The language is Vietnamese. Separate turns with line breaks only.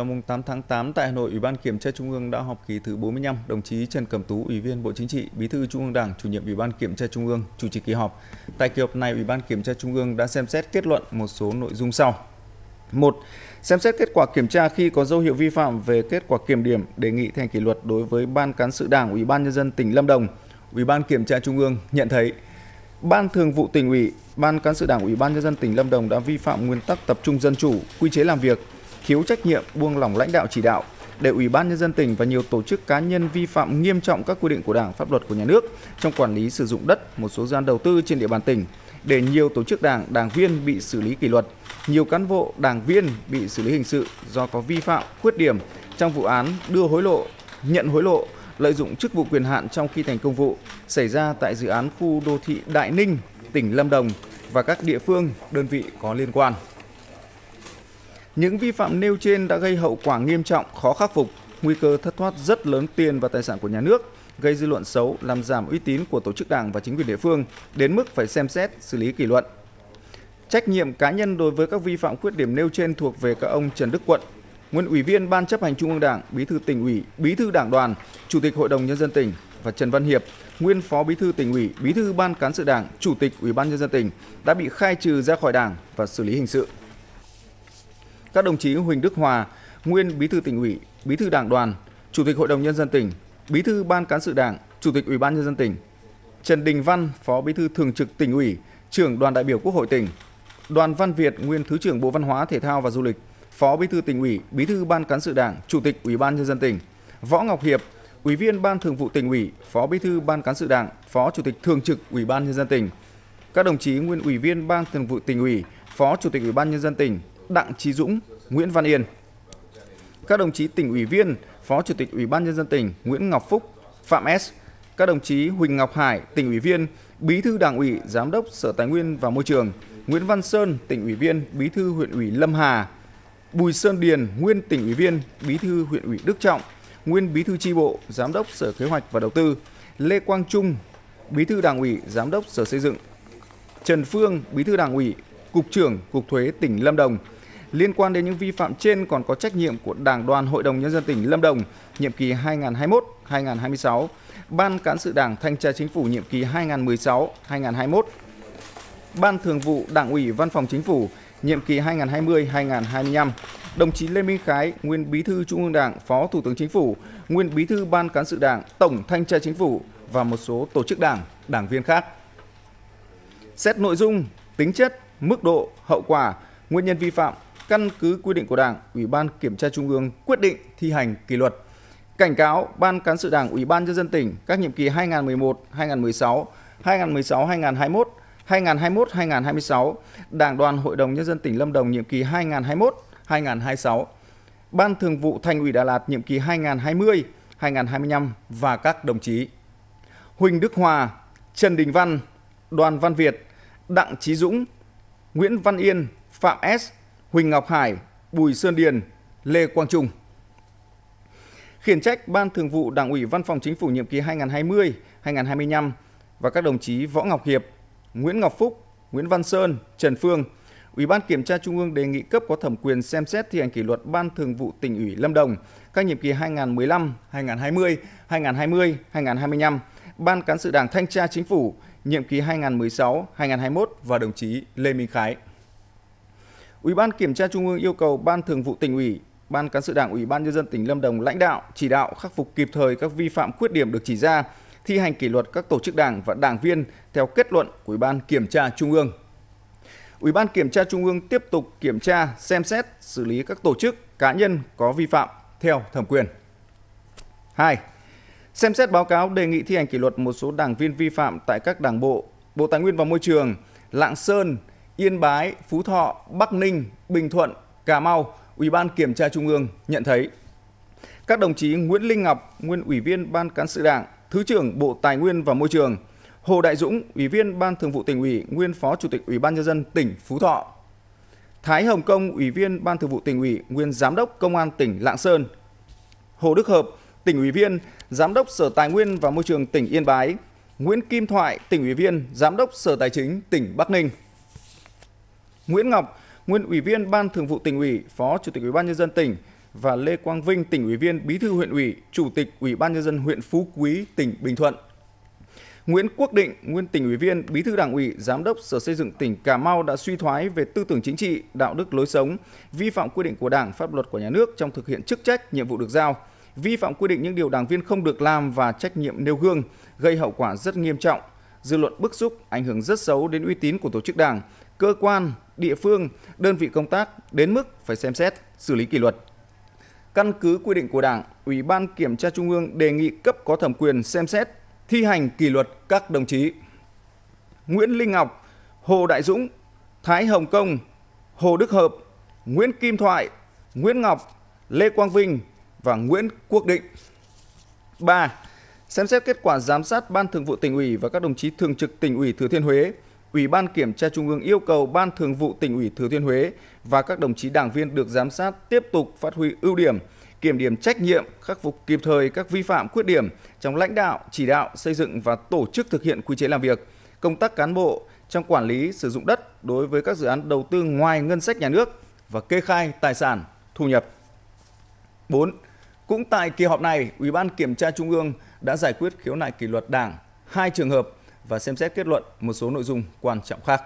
Vào mùng 8 tháng 8 tại Hà Nội, Ủy ban Kiểm tra Trung ương đã họp kỳ thứ 45. Đồng chí Trần Cẩm Tú, Ủy viên Bộ Chính trị, Bí thư Trung ương Đảng, Chủ nhiệm Ủy ban Kiểm tra Trung ương chủ trì kỳ họp. Tại kỳ họp này, Ủy ban Kiểm tra Trung ương đã xem xét kết luận một số nội dung sau. 1. Xem xét kết quả kiểm tra khi có dấu hiệu vi phạm về kết quả kiểm điểm, đề nghị thành kỷ luật đối với Ban cán sự Đảng Ủy ban nhân dân tỉnh Lâm Đồng. Ủy ban Kiểm tra Trung ương nhận thấy Ban Thường vụ tỉnh ủy, Ban cán sự Đảng Ủy ban nhân dân tỉnh Lâm Đồng đã vi phạm nguyên tắc tập trung dân chủ, quy chế làm việc, thiếu trách nhiệm, buông lỏng lãnh đạo chỉ đạo, để Ủy ban nhân dân tỉnh và nhiều tổ chức cá nhân vi phạm nghiêm trọng các quy định của Đảng, pháp luật của nhà nước trong quản lý sử dụng đất, một số gian đầu tư trên địa bàn tỉnh, để nhiều tổ chức đảng, đảng viên bị xử lý kỷ luật, nhiều cán bộ, đảng viên bị xử lý hình sự do có vi phạm, khuyết điểm trong vụ án đưa hối lộ, nhận hối lộ, lợi dụng chức vụ quyền hạn trong khi thành công vụ xảy ra tại dự án khu đô thị Đại Ninh, tỉnh Lâm Đồng và các địa phương, đơn vị có liên quan. Những vi phạm nêu trên đã gây hậu quả nghiêm trọng, khó khắc phục, nguy cơ thất thoát rất lớn tiền và tài sản của nhà nước, gây dư luận xấu, làm giảm uy tín của tổ chức đảng và chính quyền địa phương, đến mức phải xem xét xử lý kỷ luật. Trách nhiệm cá nhân đối với các vi phạm khuyết điểm nêu trên thuộc về các ông Trần Đức Quận, nguyên ủy viên Ban chấp hành Trung ương Đảng, Bí thư tỉnh ủy, Bí thư Đảng đoàn, Chủ tịch Hội đồng nhân dân tỉnh và Trần Văn Hiệp, nguyên Phó Bí thư tỉnh ủy, Bí thư Ban cán sự Đảng, Chủ tịch Ủy ban nhân dân tỉnh đã bị khai trừ ra khỏi Đảng và xử lý hình sự các đồng chí Huỳnh Đức Hòa, nguyên Bí thư tỉnh ủy, Bí thư Đảng đoàn, Chủ tịch Hội đồng nhân dân tỉnh, Bí thư Ban cán sự Đảng, Chủ tịch Ủy ban nhân dân tỉnh, Trần Đình Văn, Phó Bí thư Thường trực tỉnh ủy, Trưởng đoàn đại biểu Quốc hội tỉnh, Đoàn Văn Việt, nguyên Thứ trưởng Bộ Văn hóa, Thể thao và Du lịch, Phó Bí thư tỉnh ủy, Bí thư Ban cán sự Đảng, Chủ tịch Ủy ban nhân dân tỉnh, Võ Ngọc Hiệp, Ủy viên Ban Thường vụ tỉnh ủy, Phó Bí thư Ban cán sự Đảng, Phó Chủ tịch Thường trực Ủy ban nhân dân tỉnh. Các đồng chí nguyên Ủy viên Ban Thường vụ tỉnh ủy, Phó Chủ tịch Ủy ban nhân dân tỉnh, Đặng Trí Dũng, Nguyễn Văn Yên. Các đồng chí tỉnh ủy viên, Phó Chủ tịch Ủy ban nhân dân tỉnh Nguyễn Ngọc Phúc, Phạm S. Các đồng chí Huỳnh Ngọc Hải, tỉnh ủy viên, Bí thư Đảng ủy, Giám đốc Sở Tài nguyên và Môi trường, Nguyễn Văn Sơn, tỉnh ủy viên, Bí thư huyện ủy Lâm Hà, Bùi Sơn Điền, nguyên tỉnh ủy viên, Bí thư huyện ủy Đức Trọng, nguyên Bí thư tri bộ, Giám đốc Sở Kế hoạch và Đầu tư, Lê Quang Trung, Bí thư Đảng ủy, Giám đốc Sở Xây dựng, Trần Phương, Bí thư Đảng ủy, Cục trưởng Cục Thuế tỉnh Lâm Đồng. Liên quan đến những vi phạm trên còn có trách nhiệm của Đảng đoàn Hội đồng Nhân dân tỉnh Lâm Đồng nhiệm kỳ 2021-2026, Ban Cán sự Đảng Thanh tra Chính phủ nhiệm kỳ 2016-2021, Ban Thường vụ Đảng ủy Văn phòng Chính phủ nhiệm kỳ 2020-2025, đồng chí Lê Minh Khái, nguyên Bí thư Trung ương Đảng, Phó Thủ tướng Chính phủ, nguyên Bí thư Ban Cán sự Đảng, Tổng Thanh tra Chính phủ và một số tổ chức đảng, đảng viên khác. Xét nội dung, tính chất, mức độ, hậu quả, nguyên nhân vi phạm, căn cứ quy định của Đảng, Ủy ban Kiểm tra Trung ương quyết định thi hành kỷ luật. Cảnh cáo Ban Cán sự Đảng Ủy ban Nhân dân tỉnh các nhiệm kỳ 2011-2016, 2016-2021, 2021-2026, Đảng đoàn Hội đồng Nhân dân tỉnh Lâm Đồng nhiệm kỳ 2021-2026, Ban Thường vụ Thành ủy Đà Lạt nhiệm kỳ 2020-2025 và các đồng chí Huỳnh Đức Hòa, Trần Đình Văn, Đoàn Văn Việt, Đặng Trí Dũng, Nguyễn Văn Yên, Phạm S, Huỳnh Ngọc Hải, Bùi Sơn Điền, Lê Quang Trung. Khiển trách Ban Thường vụ Đảng ủy Văn phòng Chính phủ nhiệm kỳ 2020-2025 và các đồng chí Võ Ngọc Hiệp, Nguyễn Ngọc Phúc, Nguyễn Văn Sơn, Trần Phương, Ủy ban Kiểm tra Trung ương đề nghị cấp có thẩm quyền xem xét thi hành kỷ luật Ban Thường vụ tỉnh ủy Lâm Đồng các nhiệm kỳ 2015, 2020, 2020, 2025, Ban Cán sự Đảng Thanh tra Chính phủ nhiệm kỳ 2016, 2021 và đồng chí Lê Minh Khái. Ủy ban Kiểm tra Trung ương yêu cầu Ban Thường vụ tỉnh ủy, Ban Cán sự Đảng Ủy ban nhân dân tỉnh Lâm Đồng lãnh đạo, chỉ đạo khắc phục kịp thời các vi phạm khuyết điểm được chỉ ra, thi hành kỷ luật các tổ chức đảng và đảng viên theo kết luận của Ủy ban Kiểm tra Trung ương. Ủy ban Kiểm tra Trung ương tiếp tục kiểm tra, xem xét, xử lý các tổ chức, cá nhân có vi phạm theo thẩm quyền. 2. Xem xét báo cáo đề nghị thi hành kỷ luật một số đảng viên vi phạm tại các đảng bộ, Bộ Tài nguyên và Môi trường, Lạng Sơn, Yên Bái, Phú Thọ, Bắc Ninh, Bình Thuận, Cà Mau, Ủy ban Kiểm tra Trung ương nhận thấy các đồng chí Nguyễn Linh Ngọc, nguyên Ủy viên Ban Cán sự Đảng, Thứ trưởng Bộ Tài nguyên và Môi trường, Hồ Đại Dũng, Ủy viên Ban Thường vụ tỉnh ủy, nguyên Phó Chủ tịch Ủy ban nhân dân tỉnh Phú Thọ. Thái Hồng Công, Ủy viên Ban Thường vụ tỉnh ủy, nguyên Giám đốc Công an tỉnh Lạng Sơn. Hồ Đức Hợp, tỉnh ủy viên, Giám đốc Sở Tài nguyên và Môi trường tỉnh Yên Bái. Nguyễn Kim Thoại, tỉnh ủy viên, Giám đốc Sở Tài chính tỉnh Bắc Ninh. Nguyễn Ngọc, nguyên Ủy viên Ban Thường vụ tỉnh ủy, Phó Chủ tịch Ủy ban nhân dân tỉnh và Lê Quang Vinh, tỉnh ủy viên, bí thư huyện ủy, chủ tịch Ủy ban nhân dân huyện Phú Quý, tỉnh Bình Thuận. Nguyễn Quốc Định, nguyên tỉnh ủy viên, bí thư đảng ủy, giám đốc Sở Xây dựng tỉnh Cà Mau đã suy thoái về tư tưởng chính trị, đạo đức lối sống, vi phạm quy định của Đảng, pháp luật của nhà nước trong thực hiện chức trách, nhiệm vụ được giao, vi phạm quy định những điều đảng viên không được làm và trách nhiệm nêu gương, gây hậu quả rất nghiêm trọng, dư luận bức xúc, ảnh hưởng rất xấu đến uy tín của tổ chức Đảng, cơ quan, địa phương, đơn vị công tác đến mức phải xem xét, xử lý kỷ luật. Căn cứ quy định của Đảng, Ủy ban Kiểm tra Trung ương đề nghị cấp có thẩm quyền xem xét thi hành kỷ luật các đồng chí Nguyễn Linh Ngọc, Hồ Đại Dũng, Thái Hồng Công, Hồ Đức Hợp, Nguyễn Kim Thoại, Nguyễn Ngọc, Lê Quang Vinh và Nguyễn Quốc Định. 3. Xem xét kết quả giám sát Ban Thường vụ tỉnh ủy và các đồng chí thường trực tỉnh ủy Thừa Thiên Huế. Ủy ban Kiểm tra Trung ương yêu cầu Ban Thường vụ tỉnh ủy Thừa Thiên Huế và các đồng chí đảng viên được giám sát tiếp tục phát huy ưu điểm, kiểm điểm trách nhiệm, khắc phục kịp thời các vi phạm khuyết điểm trong lãnh đạo, chỉ đạo, xây dựng và tổ chức thực hiện quy chế làm việc, công tác cán bộ trong quản lý sử dụng đất đối với các dự án đầu tư ngoài ngân sách nhà nước và kê khai tài sản, thu nhập. 4. Cũng tại kỳ họp này, Ủy ban Kiểm tra Trung ương đã giải quyết khiếu nại kỷ luật Đảng hai trường hợp và xem xét kết luận một số nội dung quan trọng khác.